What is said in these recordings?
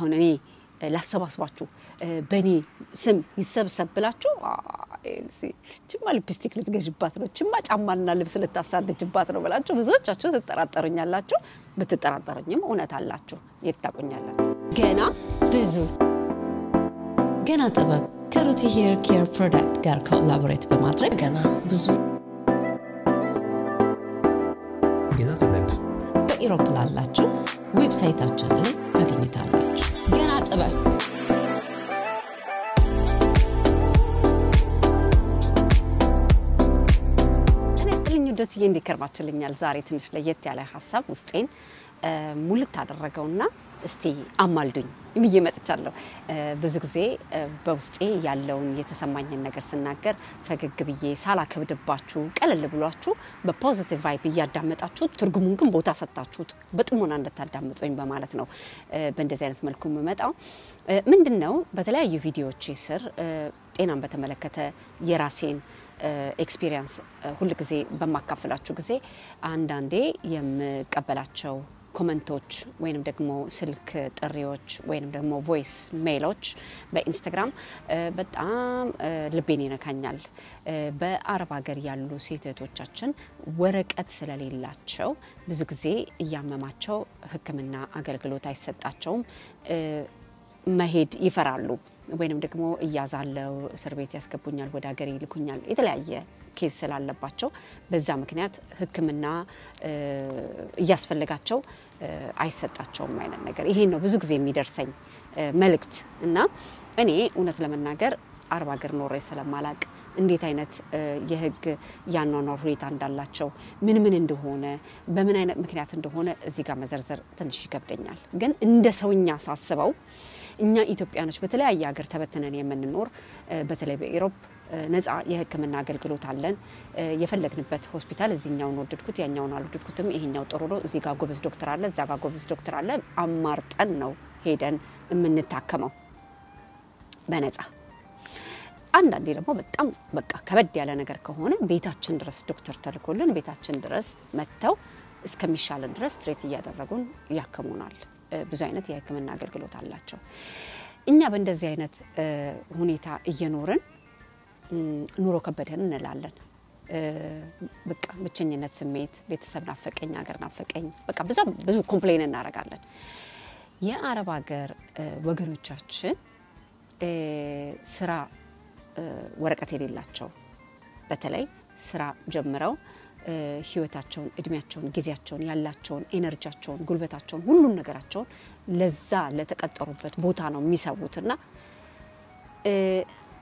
አሁን እኔ ላሰባስባችሁ በእኔ ስም ይሰብሰብ ብላችሁ ችማ ሊፕስቲክ ልትገዥባት ነው፣ ችማ ጫማና ልብስ ልታሳድጅባት ነው ብላችሁ ብዙዎቻችሁ ትጠራጠሩኛላችሁ። ብትጠራጠሩኝም እውነት አላችሁ፣ የት ታቁኛላችሁ። ገና ብዙ ገና ጥበብ ከሩቲ hair care product ጋር collaborate በማድረግ ገና ብዙ ገና ጥበብ በኢሮፕ ላላችሁ website አችን ላይ ታገኙታላችሁ። ገና ጥበብ ከርማችሁልኛል? ዛሬ ትንሽ ለየት ያለ ሀሳብ ውስጤን ሙልት አደረገውና እስቲ አማልዱኝ ብዬ መጥቻለሁ። ብዙ ጊዜ በውስጤ ያለውን የተሰማኝን ነገር ስናገር ፈገግ ብዬ ሳላከብድባችሁ ቀለል ብሏችሁ በ positive vibe እያዳመጣችሁ ትርጉሙን ግን ቦታ ሰጥታችሁት በጥሞና እንድታዳምጡኝ በማለት ነው በእንደዚህ አይነት መልኩ የምመጣው። ምንድን ነው በተለያዩ ቪዲዮዎች ስር ጤናን በተመለከተ የራሴን experience ሁል ጊዜ በማካፍላችሁ ጊዜ አንዳንዴ የምቀበላቸው comment ኦች ወይንም ደግሞ ስልክ ጥሪዎች ወይንም ደግሞ voice mail ኦች በኢንስታግራም በጣም ልቤን ይነካኛል። በአረብ ሀገር ያሉ ሴት እህቶቻችን ወረቀት ስለሌላቸው ብዙ ጊዜ እያመማቸው ሕክምና አገልግሎት አይሰጣቸውም። መሄድ ይፈራሉ። ወይንም ደግሞ እያዛለሁ እስር ቤት ያስገቡኛል፣ ወደ ሀገር ይልኩኛል የተለያየ case ስላለባቸው በዛ ምክንያት ሕክምና እያስፈለጋቸው አይሰጣቸውም አይነት ነገር ይሄ ነው ብዙ ጊዜ የሚደርሰኝ መልእክት እና እኔ እውነት ለመናገር አረብ ሀገር ኖሬ ስለማላቅ እንዴት አይነት የህግ ያኗኗር ሁኔታ እንዳላቸው ምን ምን እንደሆነ በምን አይነት ምክንያት እንደሆነ እዚህ ጋር መዘርዘር ትንሽ ይከብደኛል። ግን እንደ ሰውኛ ሳስበው እኛ ኢትዮጵያኖች በተለያየ ሀገር ተበትነን የምንኖር በተለይ በኢሮፕ ነፃ የህክምና አገልግሎት አለን። የፈለግንበት ሆስፒታል እዚህኛውን ወደድኩት፣ ያኛውን አልወደድኩትም፣ ይሄኛው ጥሩ ነው፣ እዚህ ጋር ጎበዝ ዶክተር አለ፣ እዛ ጋር ጎበዝ ዶክተር አለ፣ አማርጠን ነው ሄደን የምንታከመው በነፃ። አንዳንዴ ደግሞ በጣም በቃ ከበድ ያለ ነገር ከሆነ ቤታችን ድረስ ዶክተር ተልኮልን ቤታችን ድረስ መጥተው እስከሚሻለን ድረስ ትሬት እያደረጉን ያክሙናል። ብዙ አይነት የህክምና አገልግሎት አላቸው። እኛ በእንደዚህ አይነት ሁኔታ እየኖርን ኑሮ ከበደን እንላለን። በቃ ብቸኝነት ስሜት፣ ቤተሰብ ናፈቀኝ፣ ሀገር ናፈቀኝ፣ በቃ ብዙ ብዙ complain እናደርጋለን። የአረብ ሀገር ወገኖቻችን ስራ ወረቀት የሌላቸው በተለይ ስራ ጀምረው ህይወታቸውን፣ እድሜያቸውን፣ ጊዜያቸውን፣ ያላቸውን፣ energy ያቸውን፣ ጉልበታቸውን፣ ሁሉን ነገራቸውን ለዛ ለተቀጠሩበት ቦታ ነው የሚሰዉትና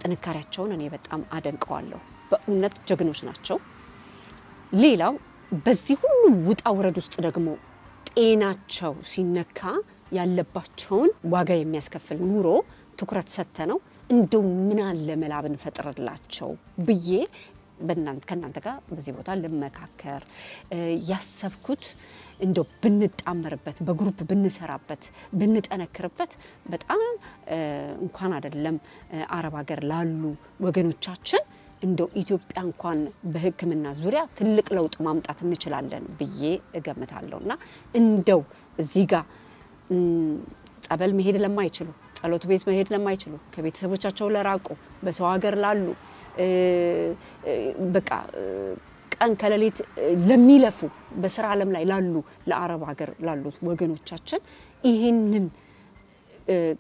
ጥንካሬያቸውን እኔ በጣም አደንቀዋለሁ። በእውነት ጀግኖች ናቸው። ሌላው በዚህ ሁሉ ውጣ ውረድ ውስጥ ደግሞ ጤናቸው ሲነካ ያለባቸውን ዋጋ የሚያስከፍል ኑሮ ትኩረት ሰጥተ ነው እንደው ምን አለ መላ ብንፈጥርላቸው ብዬ ከእናንተ ጋር በዚህ ቦታ ልመካከር። ያሰብኩት እንደው ብንጣመርበት በግሩፕ ብንሰራበት ብንጠነክርበት በጣም እንኳን አይደለም አረብ ሀገር ላሉ ወገኖቻችን እንደው ኢትዮጵያ እንኳን በሕክምና ዙሪያ ትልቅ ለውጥ ማምጣት እንችላለን ብዬ እገምታለሁ። እና እንደው እዚህ ጋር ጸበል መሄድ ለማይችሉ ጸሎት ቤት መሄድ ለማይችሉ ከቤተሰቦቻቸው ለራቁ በሰው ሀገር ላሉ በቃ ቀን ከሌሊት ለሚለፉ በስራ ዓለም ላይ ላሉ ለአረብ ሀገር ላሉት ወገኖቻችን ይህንን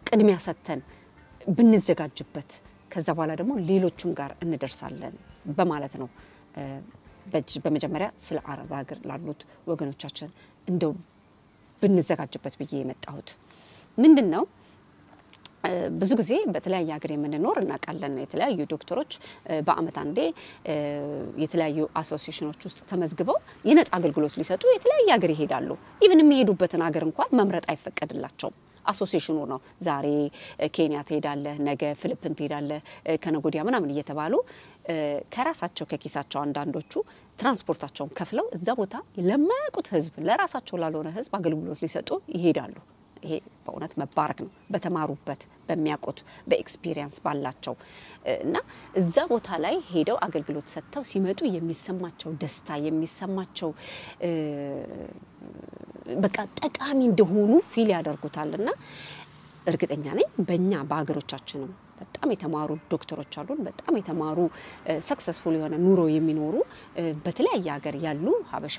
ቅድሚያ ሰጥተን ብንዘጋጅበት ከዛ በኋላ ደግሞ ሌሎቹም ጋር እንደርሳለን በማለት ነው። በመጀመሪያ ስለ አረብ ሀገር ላሉት ወገኖቻችን እንደው ብንዘጋጅበት ብዬ የመጣሁት ምንድን ነው? ብዙ ጊዜ በተለያየ ሀገር የምንኖር እናውቃለን። የተለያዩ ዶክተሮች በአመት አንዴ የተለያዩ አሶሲሽኖች ውስጥ ተመዝግበው የነፃ አገልግሎት ሊሰጡ የተለያየ ሀገር ይሄዳሉ። even የሚሄዱበትን ሀገር እንኳን መምረጥ አይፈቀድላቸውም። association ኑ ነው ዛሬ ኬንያ ትሄዳለህ፣ ነገ ፊሊፒን ትሄዳለህ፣ ከነገ ወዲያ ምናምን እየተባሉ ከራሳቸው ከኪሳቸው አንዳንዶቹ ትራንስፖርታቸውን ከፍለው እዛ ቦታ ለማያውቁት ህዝብ፣ ለራሳቸው ላልሆነ ህዝብ አገልግሎት ሊሰጡ ይሄዳሉ። ይሄ በእውነት መባረክ ነው። በተማሩበት በሚያውቁት በ experience ባላቸው እና እዛ ቦታ ላይ ሄደው አገልግሎት ሰጥተው ሲመጡ የሚሰማቸው ደስታ የሚሰማቸው በቃ ጠቃሚ እንደሆኑ ፊል ያደርጉታል እና እርግጠኛ ነኝ በእኛ በሀገሮቻችንም በጣም የተማሩ ዶክተሮች አሉን። በጣም የተማሩ ሰክሰስፉል የሆነ ኑሮ የሚኖሩ በተለያየ ሀገር ያሉ ሀበሻ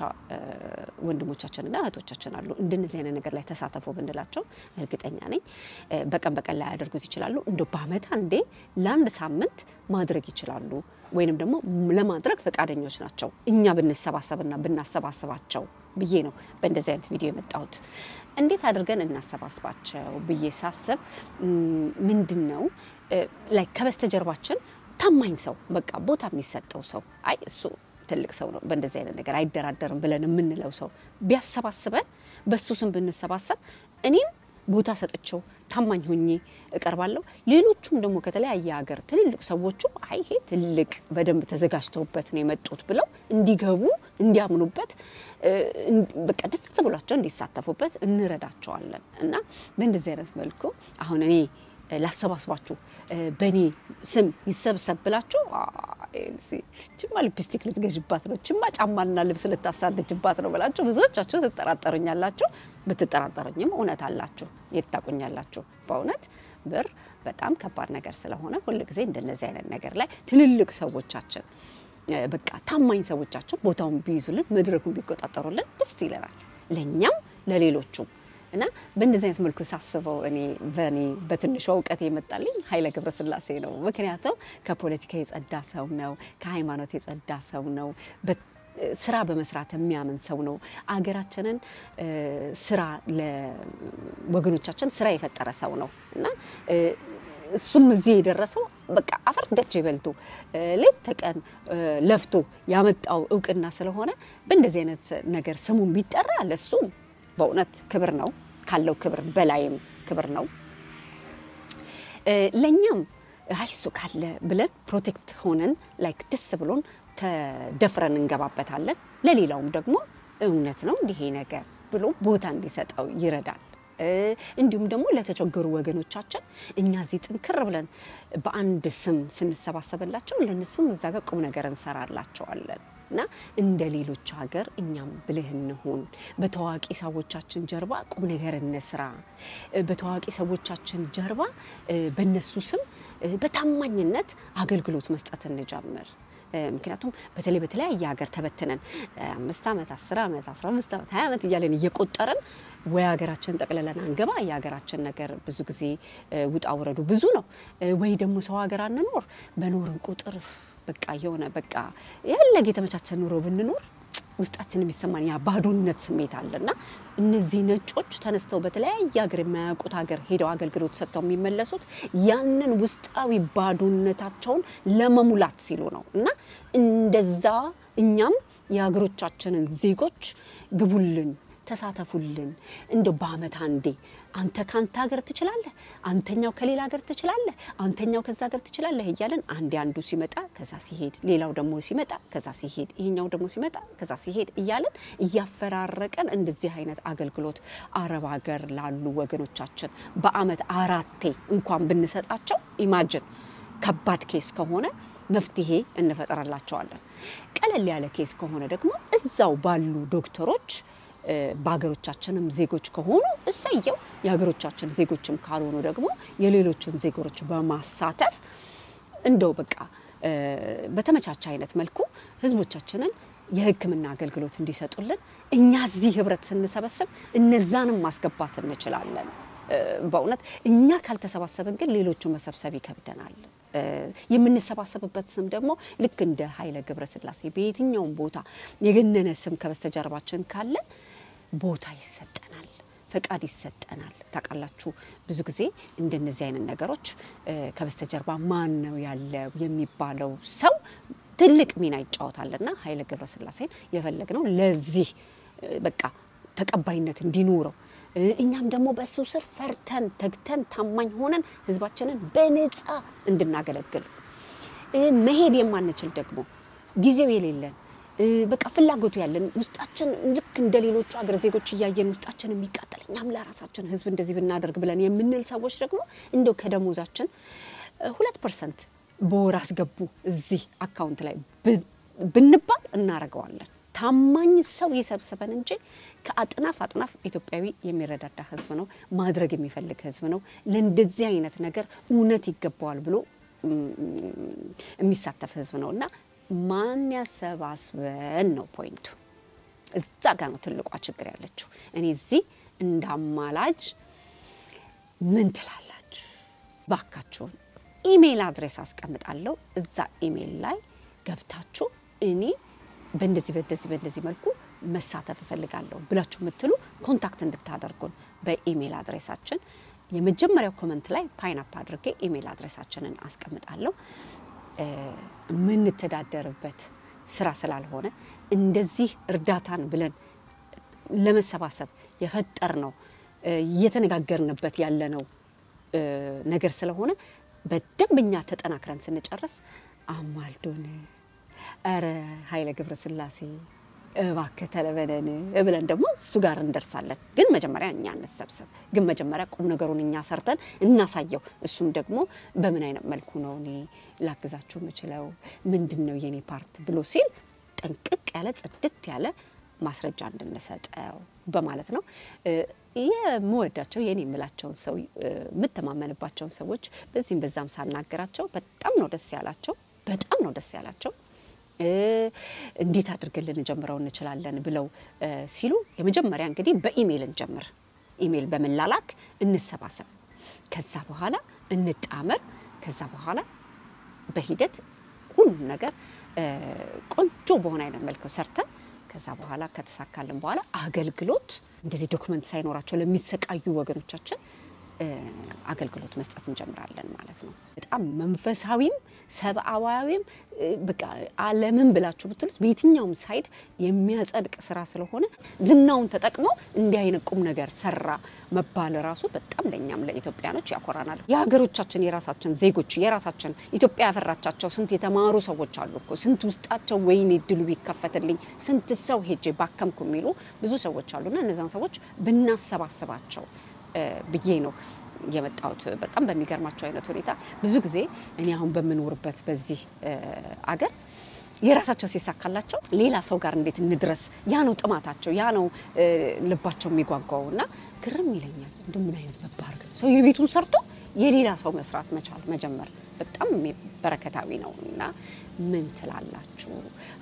ወንድሞቻችንና እህቶቻችን አሉ። እንደነዚህ አይነት ነገር ላይ ተሳተፉ ብንላቸው እርግጠኛ ነኝ በቀን በቀን ላይ ያደርጉት ይችላሉ። እንደ በአመት አንዴ ለአንድ ሳምንት ማድረግ ይችላሉ። ወይንም ደግሞ ለማድረግ ፈቃደኞች ናቸው እኛ ብንሰባሰብና ብናሰባስባቸው ብዬ ነው በእንደዚህ አይነት ቪዲዮ የመጣሁት። እንዴት አድርገን እናሰባስባቸው ብዬ ሳስብ ምንድን ነው ላይ ከበስተጀርባችን ታማኝ ሰው በቃ ቦታ የሚሰጠው ሰው አይ እሱ ትልቅ ሰው ነው በእንደዚህ አይነት ነገር አይደራደርም ብለን የምንለው ሰው ቢያሰባስበን በሱ ስም ብንሰባሰብ እኔም ቦታ ሰጥቸው ታማኝ ሆኜ እቀርባለሁ። ሌሎቹም ደግሞ ከተለያየ ሀገር ትልልቅ ሰዎቹ አይ ይሄ ትልቅ በደንብ ተዘጋጅተውበት ነው የመጡት ብለው እንዲገቡ እንዲያምኑበት በቃ ደስ ብሏቸው እንዲሳተፉበት እንረዳቸዋለን እና በእንደዚህ አይነት መልኩ አሁን እኔ ላሰባስባችሁ በእኔ ስም ይሰብሰብ ብላችሁ ችማ ሊፕስቲክ ልትገዥባት ነው፣ ችማ ጫማና ልብስ ልታሳድጅባት ነው ብላችሁ ብዙዎቻችሁ ትጠራጠሩኛላችሁ። ብትጠራጠሩኝም እውነት አላችሁ፣ የት ታቁኛላችሁ። በእውነት ብር በጣም ከባድ ነገር ስለሆነ ሁልጊዜ እንደነዚህ አይነት ነገር ላይ ትልልቅ ሰዎቻችን በቃ ታማኝ ሰዎቻችን ቦታውን ቢይዙልን መድረኩን ቢቆጣጠሩልን ደስ ይለናል፣ ለእኛም ለሌሎቹም እና በእንደዚህ አይነት መልኩ ሳስበው እኔ በእኔ በትንሿ እውቀት የመጣልኝ ኃይለ ገብረስላሴ ነው። ምክንያቱም ከፖለቲካ የጸዳ ሰው ነው፣ ከሃይማኖት የጸዳ ሰው ነው። ስራ በመስራት የሚያምን ሰው ነው። አገራችንን ስራ ለወገኖቻችን ስራ የፈጠረ ሰው ነው እና እሱም እዚህ የደረሰው በቃ አፈር ድሜ በልቶ ሌት ተቀን ለፍቶ ያመጣው እውቅና ስለሆነ በእንደዚህ አይነት ነገር ስሙን ቢጠራ ለሱም በእውነት ክብር ነው፣ ካለው ክብር በላይም ክብር ነው። ለእኛም አይ እሱ ካለ ብለን protect ሆነን like ደስ ብሎን ተደፍረን እንገባበታለን። ለሌላውም ደግሞ እውነት ነው እንዲህ ነገር ብሎ ቦታ እንዲሰጠው ይረዳል። እንዲሁም ደግሞ ለተቸገሩ ወገኖቻችን እኛ እዚህ ጥንክር ብለን በአንድ ስም ስንሰባሰብላቸው ለእነሱም እዛ ጋር ቁም ነገር እንሰራላቸዋለን እና እንደ ሌሎች ሀገር እኛም ብልህ እንሁን። በታዋቂ ሰዎቻችን ጀርባ ቁም ነገር እንስራ። በታዋቂ ሰዎቻችን ጀርባ በእነሱ ስም በታማኝነት አገልግሎት መስጠት እንጀምር። ምክንያቱም በተለይ በተለያየ ሀገር ተበትነን አምስት ዓመት አስር ዓመት አስራ አምስት ዓመት ሀያ ዓመት እያለን እየቆጠርን ወይ ሀገራችን ጠቅልለን አንገባ። የሀገራችን ነገር ብዙ ጊዜ ውጣ ውረዱ ብዙ ነው። ወይ ደግሞ ሰው ሀገር አንኖር። በኖርን ቁጥር በቃ የሆነ በቃ ያለግ የተመቻቸ ኑሮ ብንኖር ውስጣችን የሚሰማን ያ ባዶነት ስሜት አለና እነዚህ ነጮች ተነስተው በተለያየ ሀገር የማያውቁት ሀገር ሄደው አገልግሎት ሰጥተው የሚመለሱት ያንን ውስጣዊ ባዶነታቸውን ለመሙላት ሲሉ ነው። እና እንደዛ እኛም የሀገሮቻችንን ዜጎች ግቡልን ተሳተፉልን እንደው በአመት አንዴ አንተ ከአንተ ሀገር ትችላለህ፣ አንተኛው ከሌላ ሀገር ትችላለህ፣ አንተኛው ከዛ ሀገር ትችላለህ እያለን አንዴ አንዱ ሲመጣ ከዛ ሲሄድ፣ ሌላው ደግሞ ሲመጣ ከዛ ሲሄድ፣ ይሄኛው ደግሞ ሲመጣ ከዛ ሲሄድ እያለን እያፈራረቀን እንደዚህ አይነት አገልግሎት አረብ ሀገር ላሉ ወገኖቻችን በአመት አራቴ እንኳን ብንሰጣቸው ኢማጅን ከባድ ኬስ ከሆነ መፍትሄ እንፈጥረላቸዋለን። ቀለል ያለ ኬስ ከሆነ ደግሞ እዛው ባሉ ዶክተሮች በሀገሮቻችንም ዜጎች ከሆኑ እሰየው፣ የሀገሮቻችን ዜጎችም ካልሆኑ ደግሞ የሌሎችን ዜጎች በማሳተፍ እንደው በቃ በተመቻቸ አይነት መልኩ ህዝቦቻችንን የሕክምና አገልግሎት እንዲሰጡልን እኛ እዚህ ህብረት ስንሰበስብ እነዛንም ማስገባት እንችላለን። በእውነት እኛ ካልተሰባሰብን ግን ሌሎቹ መሰብሰብ ይከብደናል። የምንሰባሰብበት ስም ደግሞ ልክ እንደ ኃይለ ገብረስላሴ በየትኛውም ቦታ የገነነ ስም ከበስተጀርባችን ካለ ቦታ ይሰጠናል፣ ፈቃድ ይሰጠናል። ታውቃላችሁ ብዙ ጊዜ እንደነዚህ አይነት ነገሮች ከበስተጀርባ ማን ነው ያለው የሚባለው ሰው ትልቅ ሚና ይጫወታልና ኃይለ ገብረስላሴን የፈለግነው ለዚህ በቃ ተቀባይነት እንዲኖረው እኛም ደግሞ በሱ ስር ፈርተን ተግተን ታማኝ ሆነን ህዝባችንን በነፃ እንድናገለግል መሄድ የማንችል ደግሞ ጊዜው የሌለን በቃ ፍላጎቱ ያለን ውስጣችን ልክ እንደ ሌሎቹ ሀገር ዜጎች እያየን ውስጣችን የሚቃጠል እኛም ለራሳችን ህዝብ እንደዚህ ብናደርግ ብለን የምንል ሰዎች ደግሞ እንደው ከደሞዛችን ሁለት percent በወር አስገቡ እዚህ account ላይ ብንባል እናደርገዋለን። ታማኝ ሰው ይሰብስበን እንጂ ከአጥናፍ አጥናፍ ኢትዮጵያዊ የሚረዳዳ ህዝብ ነው፣ ማድረግ የሚፈልግ ህዝብ ነው። ለእንደዚህ አይነት ነገር እውነት ይገባዋል ብሎ የሚሳተፍ ህዝብ ነው እና ማን ያሰባስበን ነው point ኡ። እዛ ጋር ነው ትልቋ ችግር ያለችው። እኔ እዚህ እንደ አማላጅ ምን ትላላችሁ? ባካችሁን email address አስቀምጣለሁ። እዛ ኢሜይል ላይ ገብታችሁ እኔ በእንደዚህ በእንደዚህ በእንደዚህ መልኩ መሳተፍ እፈልጋለሁ ብላችሁ የምትሉ contact እንድታደርጉን በ email address አችን የመጀመሪያው comment ላይ pin up አድርጌ email address አችንን አስቀምጣለሁ። የምንተዳደርበት ስራ ስላልሆነ እንደዚህ እርዳታን ብለን ለመሰባሰብ የፈጠርነው እየተነጋገርንበት ያለነው ነገር ስለሆነ በደንበኛ ተጠናክረን ስንጨርስ አማልዶን። ኧረ ኃይለ ገብረ ሥላሴ እባክህ ተለመነን ብለን ደግሞ እሱ ጋር እንደርሳለን። ግን መጀመሪያ እኛ እንሰብሰብ። ግን መጀመሪያ ቁም ነገሩን እኛ ሰርተን እናሳየው። እሱም ደግሞ በምን አይነት መልኩ ነው እኔ ላግዛችሁ የምችለው ምንድን ነው የኔ part ብሎ ሲል ጥንቅቅ ያለ ጽድት ያለ ማስረጃ እንድንሰጠው በማለት ነው። የምወዳቸው የኔ የምላቸውን ሰው የምተማመንባቸውን ሰዎች በዚህም በዛም ሳናገራቸው በጣም ነው ደስ ያላቸው። በጣም ነው ደስ ያላቸው። እንዴት አድርገን ልንጀምረው እንችላለን ብለው ሲሉ የመጀመሪያ እንግዲህ በኢሜይል እንጀምር። ኢሜይል በመላላክ እንሰባሰብ። ከዛ በኋላ እንጣመር። ከዛ በኋላ በሂደት ሁሉም ነገር ቆንጆ በሆነ አይነት መልኩ ሰርተን ከዛ በኋላ ከተሳካልን በኋላ አገልግሎት እንደዚህ document ሳይኖራቸው ለሚሰቃዩ ወገኖቻችን አገልግሎት መስጠት እንጀምራለን ማለት ነው። በጣም መንፈሳዊም ሰብአዊም በቃ ዓለምን ብላችሁ ብትሉት በየትኛውም side የሚያጸድቅ ስራ ስለሆነ ዝናውን ተጠቅመው እንዲህ አይነት ቁም ነገር ሰራ መባል ራሱ በጣም ለእኛም ለኢትዮጵያኖች ያኮራናል። የሀገሮቻችን የራሳችን ዜጎች የራሳችን ኢትዮጵያ ያፈራቻቸው ስንት የተማሩ ሰዎች አሉ እኮ ስንት ውስጣቸው ወይኔ እድሉ ቢከፈትልኝ ስንት ሰው ሄጄ ባከምኩ የሚሉ ብዙ ሰዎች አሉና እነዛን ሰዎች ብናሰባስባቸው ብዬ ነው የመጣሁት። በጣም በሚገርማቸው አይነት ሁኔታ ብዙ ጊዜ እኔ አሁን በምኖርበት በዚህ አገር የራሳቸው ሲሳካላቸው ሌላ ሰው ጋር እንዴት እንድረስ፣ ያ ነው ጥማታቸው፣ ያ ነው ልባቸው የሚጓጓው እና ግርም ይለኛል። እንደ ምን አይነት መባረክ ሰው የቤቱን ሰርቶ የሌላ ሰው መስራት መቻል መጀመር በጣም በረከታዊ ነው እና ምን ትላላችሁ?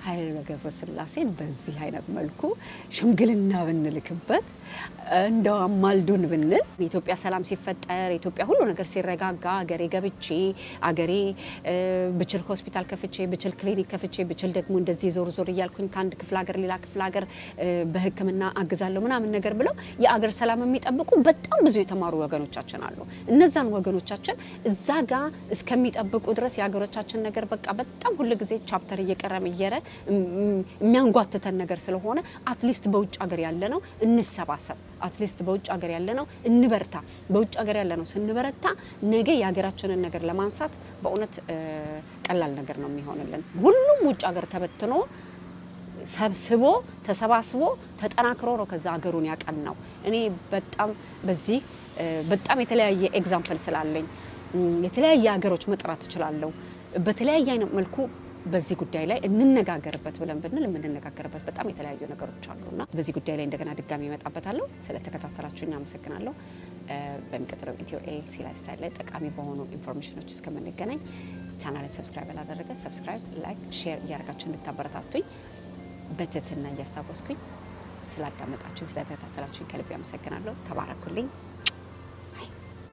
ኃይለ ገብረ ሥላሴን በዚህ አይነት መልኩ ሽምግልና ብንልክበት እንደው አማልዱን ብንል የኢትዮጵያ ሰላም ሲፈጠር የኢትዮጵያ ሁሉ ነገር ሲረጋጋ አገሬ ገብቼ አገሬ ብችል ሆስፒታል ከፍቼ ብችል ክሊኒክ ከፍቼ ብችል ደግሞ እንደዚህ ዞር ዞር እያልኩኝ ከአንድ ክፍለ ሀገር ሌላ ክፍለ ሀገር በሕክምና አግዛለሁ ምናምን ነገር ብለው የአገር ሰላም የሚጠብቁ በጣም ብዙ የተማሩ ወገኖቻችን አሉ። እነዛን ወገኖቻችን እዛ ጋ እስከሚጠብቁ ድረስ የሀገሮቻችን ነገር በቃ በጣም ሁል ጊዜ chapter እየቀረም እየረ የሚያንጓትተን ነገር ስለሆነ at least በውጭ ሀገር ያለነው እንሰባሰብ። at least በውጭ ሀገር ያለነው እንበርታ። በውጭ ሀገር ያለነው ስንበረታ ነገ የሀገራችንን ነገር ለማንሳት በእውነት ቀላል ነገር ነው የሚሆንልን። ሁሉም ውጭ ሀገር ተበትኖ ሰብስቦ ተሰባስቦ ተጠናክሮ ነው ከዛ ሀገሩን ያቀናው። እኔ በጣም በዚህ በጣም የተለያየ example ስላለኝ የተለያየ ሀገሮች መጥራት እችላለሁ። በተለያየ አይነት መልኩ በዚህ ጉዳይ ላይ እንነጋገርበት ብለን ብንል የምንነጋገርበት በጣም የተለያዩ ነገሮች አሉና በዚህ ጉዳይ ላይ እንደገና ድጋሚ እመጣበታለሁ። ስለተከታተላችሁኝ አመሰግናለሁ። በሚቀጥለው ኢትዮ ኤልሲ lifestyle ላይ ጠቃሚ በሆኑ information ኖች እስከምንገናኝ channel ን subscribe ያላደረገ subscribe፣ like፣ share እያደረጋችሁ እንድታበረታቱኝ በትህትና እያስታወስኩኝ ስላዳመጣችሁ ስለተከታተላችሁኝ ከልቤ አመሰግናለሁ። ተባረኩልኝ።